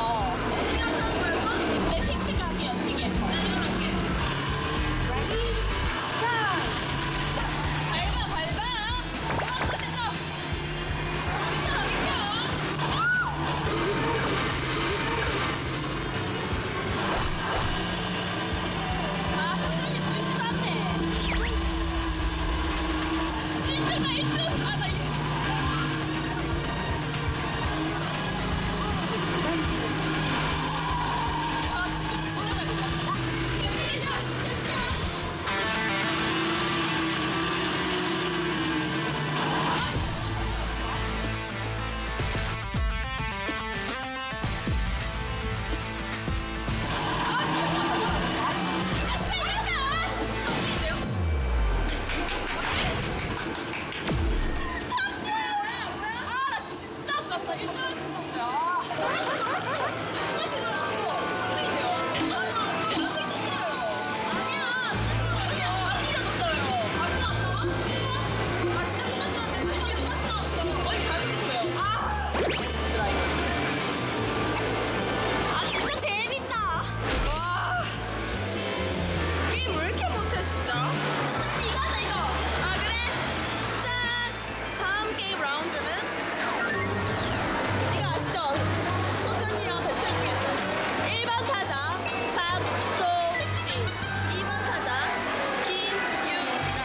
哦。 베스트 드라이버. 아 진짜 재밌다. 와 게임 왜 이렇게 못해 진짜 난 이거다 이거. 아 그래 짠! 다음 게임 라운드는 이거 아시죠? 소준이랑 배틀하겠어요. 1번 타자 박소진, 2번 타자 김유라.